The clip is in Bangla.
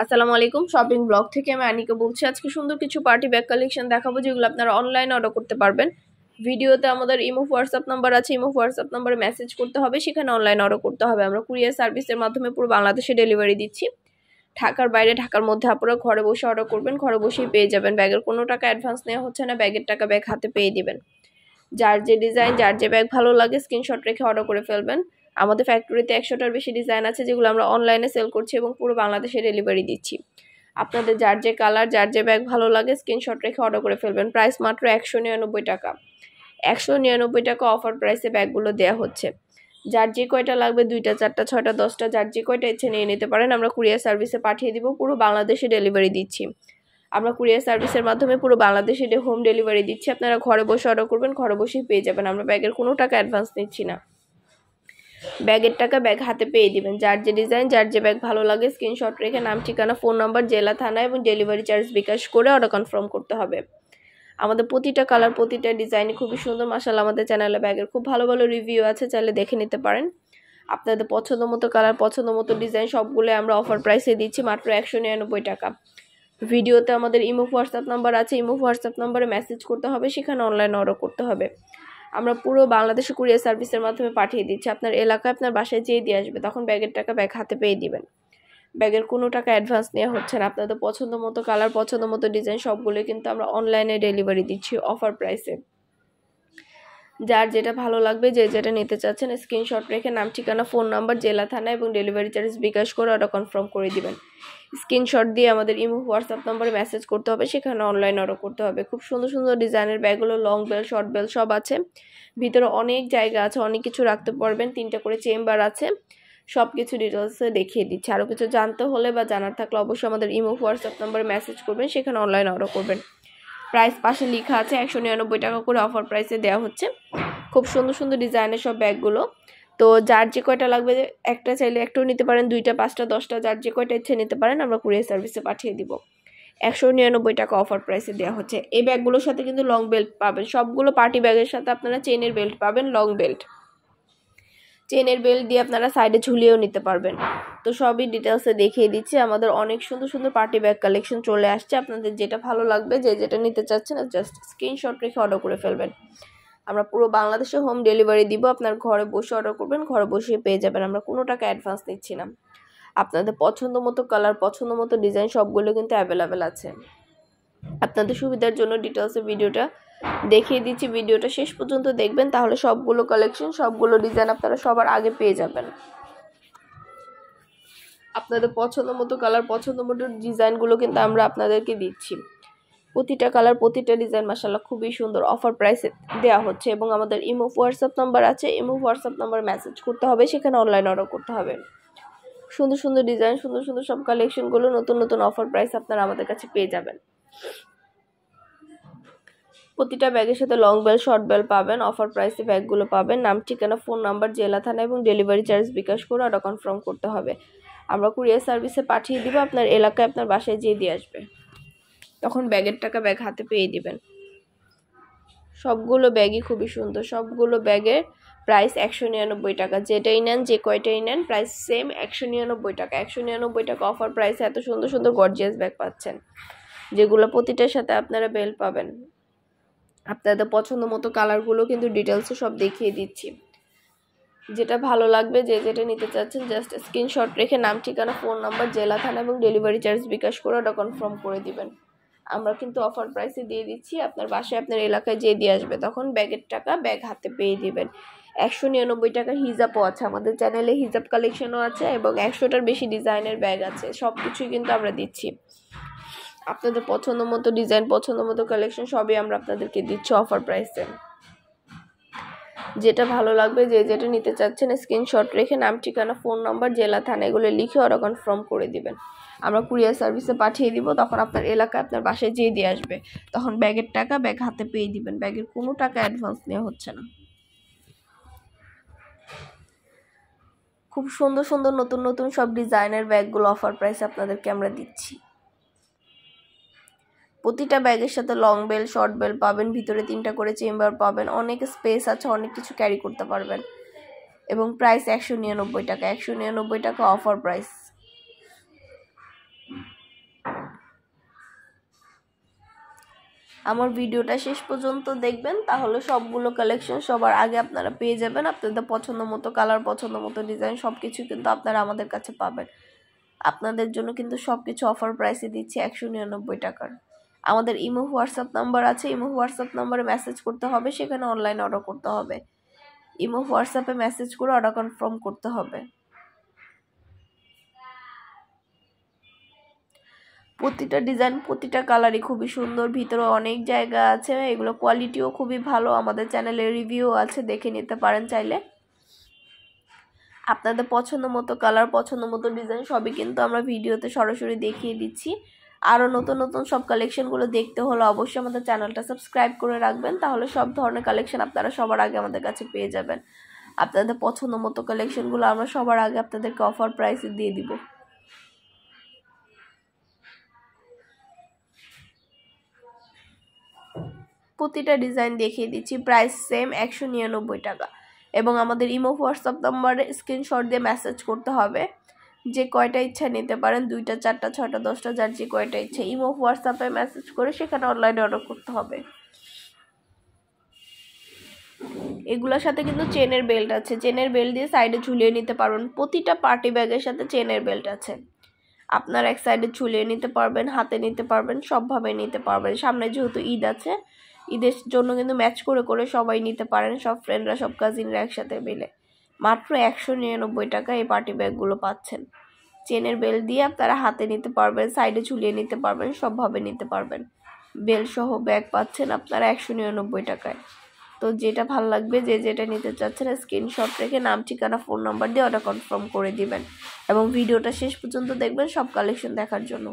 আসসালামু আলাইকুম, শপিং ব্লগ থেকে আমি আনিকা বলছি। আজকে সুন্দর কিছু পার্টি ব্যাগ কালেকশন দেখাবো, যেগুলো আপনারা অনলাইনে অর্ডার করতে পারবেন। ভিডিওতে আমাদের ইমো, হোয়াটসঅ্যাপ নাম্বার আছে, ইমো, হোয়াটসঅ্যাপ নাম্বারে মেসেজ করতে হবে, সেখানে অনলাইন অর্ডার করতে হবে। আমরা কুরিয়ার সার্ভিসের মাধ্যমে পুরো বাংলাদেশে ডেলিভারি দিচ্ছি। ঢাকার বাইরে, ঢাকার মধ্যে আপনারা ঘরে বসে অর্ডার করবেন, ঘরে বসেই পেয়ে যাবেন। ব্যাগের কোনো টাকা অ্যাডভান্স নেওয়া হচ্ছে না, ব্যাগের টাকা ব্যাগ হাতে পেয়ে দিবেন। যার যে ডিজাইন যার যে ব্যাগ ভালো লাগে স্ক্রিনশট রেখে অর্ডার করে ফেলবেন। আমাদের ফ্যাক্টরিতে একশোটার বেশি ডিজাইন আছে যেগুলো আমরা অনলাইনে সেল করছি এবং পুরো বাংলাদেশে ডেলিভারি দিচ্ছি। আপনাদের যার যে কালার যার যে ব্যাগ ভালো লাগে স্ক্রিনশট রেখে অর্ডার করে ফেলবেন। প্রাইস মাত্র একশো নিরানব্বই টাকা। একশো নিরানব্বই টাকা অফার প্রাইসে ব্যাগগুলো দেওয়া হচ্ছে। যার যে কয়টা লাগবে, দুইটা, চারটা, ছয়টা, দশটা, যার যে কয়টা ইচ্ছে নিয়ে নিতে পারেন, আমরা কুরিয়ার সার্ভিসে পাঠিয়ে দিব, পুরো বাংলাদেশে ডেলিভারি দিচ্ছি। আমরা কুরিয়ার সার্ভিসের মাধ্যমে পুরো বাংলাদেশে হোম ডেলিভারি দিচ্ছি। আপনারা ঘরে বসে অর্ডার করবেন, ঘরে বসেই পেয়ে যাবেন। আমরা ব্যাগের কোনো টাকা অ্যাডভান্স নিচ্ছি না। ব্যাগের টাকা ব্যাগ হাতে পেয়ে দিবেন। যার যে ডিজাইন যার যে ব্যাগ ভালো লাগে স্ক্রিনশট রেখে নাম, ঠিকানা ফোন নাম্বার জেলা, থানা এবং ডেলিভারি চার্জ বিকাশ করে অর্ডার কনফার্ম করতে হবে। আমাদের প্রতিটা কালার প্রতিটা ডিজাইন খুবই সুন্দর। মাসাল আমাদের চ্যানেলে ব্যাগের খুব ভালো ভালো রিভিউ আছে। চাইলে দেখে নিতে পারেন। আপনাদের পছন্দ মতো কালার পছন্দ মতো ডিজাইন সবগুলো আমরা অফার প্রাইসে দিচ্ছি মাত্র একশো নিরানব্বই টাকা। ভিডিওতে আমাদের ইমো হোয়াটসঅ্যাপ নাম্বার আছে। ইমো হোয়াটসঅ্যাপ নাম্বারে মেসেজ করতে হবে। সেখানে অনলাইন অর্ডার করতে হবে। আমরা পুরো বাংলাদেশে কুরিয়ার সার্ভিসের মাধ্যমে পাঠিয়ে দিচ্ছি। আপনার এলাকায় আপনার বাসায় যেয়ে দিয়ে আসবে, তখন ব্যাগের টাকা ব্যাগ হাতে পেয়ে দিবেন। ব্যাগের কোনো টাকা অ্যাডভান্স নেওয়া হচ্ছে না। আপনাদের পছন্দ মতো কালার পছন্দ মতো ডিজাইন সবগুলোই কিন্তু আমরা অনলাইনে ডেলিভারি দিচ্ছি অফার প্রাইসে যার যেটা ভালো লাগবে, যে যেটা নিতে চাচ্ছেন স্ক্রিনশট রেখে নাম, ঠিকানা ফোন নাম্বার জেলা, থানা এবং ডেলিভারি চার্জ বিকাশ করে অর্ডার কনফার্ম করে দিবেন। স্ক্রিনশট দিয়ে আমাদের ইমো হোয়াটসঅ্যাপ নাম্বারে মেসেজ করতে হবে, সেখানে অনলাইন অর্ডার করতে হবে। খুব সুন্দর সুন্দর ডিজাইনের ব্যাগগুলো লং বেল শর্ট বেল সব আছে। ভিতরে অনেক জায়গা আছে, অনেক কিছু রাখতে পারবেন, তিনটা করে চেম্বার আছে। সব কিছু ডিটেলসে দেখিয়ে দিচ্ছি। আরও কিছু জানতে হলে বা জানার থাকলে অবশ্যই আমাদের ইমো হোয়াটসঅ্যাপ নম্বরে মেসেজ করবেন, সেখানে অনলাইন অর্ডার করবেন। প্রাইস পাশে লেখা আছে একশো নিরানব্বই টাকা করে অফার প্রাইসে দেওয়া হচ্ছে। খুব সুন্দর সুন্দর ডিজাইনের সব ব্যাগগুলো। তো যার যে কয়টা লাগবে, একটা চাইলে একটাও নিতে পারেন, দুইটা, পাঁচটা, দশটা, যার যে কয়টা ইচ্ছে নিতে পারেন, আমরা কুরিয়ার সার্ভিসে পাঠিয়ে দিব। একশো নিরানব্বই টাকা অফার প্রাইসে দেওয়া হচ্ছে। এই ব্যাগগুলোর সাথে কিন্তু লং বেল্ট পাবেন। সবগুলো পার্টি ব্যাগের সাথে আপনারা চেনের বেল্ট পাবেন লং বেল্ট চেনের বেল্ট দিয়ে আপনারা সাইডে ঝুলিয়েও নিতে পারবেন। তো সবই ডিটেলসে দেখিয়ে দিচ্ছি। আমাদের অনেক সুন্দর সুন্দর পার্টি ব্যাগ কালেকশন চলে আসছে। আপনাদের যেটা ভালো লাগবে, যে যেটা নিতে চাচ্ছেন জাস্ট স্ক্রিনশট রেখে অর্ডার করে ফেলবেন। আমরা পুরো বাংলাদেশে হোম ডেলিভারি দিব। আপনার ঘরে বসে অর্ডার করবেন, ঘরে বসে পেয়ে যাবেন। আমরা কোনো টাকা অ্যাডভান্স নিচ্ছি না। আপনাদের পছন্দ মতো কালার পছন্দ মতো ডিজাইন সবগুলো কিন্তু অ্যাভেলেবেল আছে। আপনাদের সুবিধার জন্য ডিটেলসে ভিডিওটা দেখিয়ে দিচ্ছি, ভিডিওটা শেষ পর্যন্ত দেখবেন, তাহলে সবগুলো কালেকশন সবগুলো ডিজাইন আপনারা সবার আগে পেয়ে যাবেন। আপনাদের পছন্দ মতো কালার পছন্দ মতো ডিজাইনগুলো কিন্তু আমরা আপনাদেরকে দিচ্ছি। প্রতিটা কালার প্রতিটা ডিজাইন মাসাল্লাহ খুবই সুন্দর অফার প্রাইসে দেওয়া হচ্ছে এবং আমাদের ইমো হোয়াটসঅ্যাপ নাম্বার আছে, ইমো হোয়াটসঅ্যাপ নাম্বার মেসেজ করতে হবে, সেখানে অনলাইন অর্ডার করতে হবে। সুন্দর সুন্দর ডিজাইন সুন্দর সুন্দর সব কালেকশনগুলো নতুন নতুন অফার প্রাইস আপনারা আমাদের কাছে পেয়ে যাবেন। প্রতিটা ব্যাগের সাথে লং বেল শর্ট বেল পাবেন অফার প্রাইসে ব্যাগগুলো পাবেন। নাম, ঠিকানা ফোন নাম্বার জেলা, থানা এবং ডেলিভারি চার্জ বিকাশ করে অর্ডার কনফার্ম করতে হবে। আমরা কুরিয়ার সার্ভিসে পাঠিয়ে দিব, আপনার এলাকায় আপনার বাসায় যেয়ে দিয়ে আসবে। তখন ব্যাগের টাকা ব্যাগ হাতে পেয়ে দিবেন। সবগুলো ব্যাগই খুবই সুন্দর। সবগুলো ব্যাগের প্রাইস একশো নিরানব্বই টাকা। যেটাই নেন, যে কয়টাই নেন প্রাইস সেম একশো নিরানব্বই টাকা। একশো নিরানব্বই টাকা অফার প্রাইসে এত সুন্দর সুন্দর গর্জিয়াস ব্যাগ পাচ্ছেন। যেগুলো প্রতিটার সাথে আপনারা বেল পাবেন। আপনাদের পছন্দ মতো কালারগুলো কিন্তু ডিটেলসে সব দেখিয়ে দিচ্ছি। যেটা ভালো লাগবে, যে যেটা নিতে চাচ্ছেন জাস্ট স্ক্রিনশট রেখে নাম, ঠিকানা ফোন নাম্বার জেলা, থানা এবং ডেলিভারি চার্জ বিকাশ করে ওটা কনফার্ম করে দিবেন। আমরা কিন্তু অফার প্রাইসে দিয়ে দিচ্ছি, আপনার বাসায়, আপনার এলাকায় যেয়ে দিয়ে আসবে, তখন ব্যাগের টাকা ব্যাগ হাতে পেয়ে দিবেন। একশো নিরানব্বই টাকার হিজাবও আছে, আমাদের চ্যানেলে হিজাব কালেকশনও আছে এবং একশোটার বেশি ডিজাইনের ব্যাগ আছে সব কিছুই কিন্তু আমরা দিচ্ছি। আপনাদের পছন্দ মতো ডিজাইন পছন্দ মতো কালেকশন সবই আমরা আপনাদেরকে দিচ্ছি অফার প্রাইসে যেটা ভালো লাগবে, যে যেটা নিতে চাচ্ছেন স্ক্রিনশট রেখে নাম, ঠিকানা ফোন নাম্বার জেলা, থানা, এগুলো লিখে ওরা কনফার্ম করে দিবেন। আমরা কুরিয়ার সার্ভিসে পাঠিয়ে দিব, তখন আপনার এলাকায় আপনার বাসায় যেয়ে দিয়ে আসবে। তখন ব্যাগের টাকা ব্যাগ হাতে পেয়ে দিবেন। ব্যাগের কোনো টাকা অ্যাডভান্স নেওয়া হচ্ছে না। খুব সুন্দর সুন্দর নতুন নতুন সব ডিজাইনের ব্যাগগুলো অফার প্রাইসে আপনাদেরকে আমরা দিচ্ছি। প্রতিটা ব্যাগের সাথে লং বেল শর্ট বেল পাবেন, ভিতরে তিনটা করে চেম্বার পাবেন, অনেক স্পেস আছে, অনেক কিছু ক্যারি করতে পারবেন। এবং প্রাইস একশো নিরানব্বই টাকা, একশো নিরানব্বই টাকা অফার প্রাইস আমার ভিডিওটা শেষ পর্যন্ত দেখবেন, তাহলে সবগুলো কালেকশন সবার আগে আপনারা পেয়ে যাবেন, আপনাদের পছন্দ মতো কালার পছন্দ মতো ডিজাইন সব কিছু কিন্তু আপনারা আমাদের কাছে পাবেন। আপনাদের জন্য কিন্তু সব কিছু অফার প্রাইসে দিচ্ছি একশো নিরানব্বই টাকার। আমাদের ইমো, হোয়াটসঅ্যাপ নাম্বার আছে, ইমো, হোয়াটসঅ্যাপ নাম্বারে মেসেজ করতে হবে, সেখানে অনলাইন অর্ডার করতে হবে। ইমো, হোয়াটসঅ্যাপে মেসেজ করে অর্ডার কনফার্ম করতে হবে। প্রতিটা ডিজাইন প্রতিটা কালারই খুবই সুন্দর, ভিতরে অনেক জায়গা আছে, এগুলো কোয়ালিটিও খুবই ভালো, আমাদের চ্যানেলে রিভিউ আছে, দেখে নিতে পারেন চাইলে। আপনাদের পছন্দ মতো কালার পছন্দ মতো ডিজাইন সবই কিন্তু আমরা ভিডিওতে সরাসরি দেখিয়ে দিচ্ছি। আরও নতুন নতুন সব কালেকশনগুলো দেখতে হলে অবশ্যই আমাদের চ্যানেলটা সাবস্ক্রাইব করে রাখবেন, তাহলে সব ধরনের কালেকশন আপনারা সবার আগে আমাদের কাছে পেয়ে যাবেন। আপনাদের পছন্দ মতো কালেকশনগুলো আমরা সবার আগে আপনাদেরকে অফার প্রাইসে দিয়ে দিব। প্রতিটা ডিজাইন দেখিয়ে দিচ্ছি প্রাইস সেম একশো নিরানব্বই টাকা। এবং আমাদের ইমো হোয়াটসঅ্যাপ নাম্বারে স্ক্রিনশট দিয়ে মেসেজ করতে হবে। যে কয়টা ইচ্ছা নিতে পারেন, দুইটা, চারটা, ছয়টা, দশটা, যার যে কয়টা ইচ্ছা। ইমো, হোয়াটসঅ্যাপে মেসেজ করে সেখানে অনলাইনে অর্ডার করতে হবে। এগুলোর সাথে কিন্তু চেনের বেল্ট আছে। চেনের বেল্ট দিয়ে সাইডে ঝুলিয়ে নিতে পারবেন। প্রতিটা পার্টি ব্যাগের সাথে চেনের বেল্ট আছে। আপনার এক সাইডে ঝুলিয়ে নিতে পারবেন, হাতে নিতে পারবেন, সবভাবে নিতে পারবেন। সামনে যেহেতু ঈদ আছে, ঈদের জন্য কিন্তু ম্যাচ করে করে সবাই নিতে পারেন। সব ফ্রেন্ডরা সব কাজিনরা একসাথে মিলে। মাত্র একশো নিরানব্বই টাকা এই পার্টি ব্যাগগুলো পাচ্ছেন। চেনের বেল দিয়ে আপনারা হাতে নিতে পারবেন, সাইডে ঝুলিয়ে নিতে পারবেন, সবভাবে নিতে পারবেন। বেল সহ ব্যাগ পাচ্ছেন আপনারা একশো নিরানব্বই টাকায়। তো যেটা ভালো লাগবে, যে যেটা নিতে চাচ্ছেন, স্ক্রিনশট রেখে নাম, ঠিকানা, ফোন নাম্বার দিয়ে অর্ডার কনফার্ম করে দিবেন। এবং ভিডিওটা শেষ পর্যন্ত দেখবেন সব কালেকশন দেখার জন্য।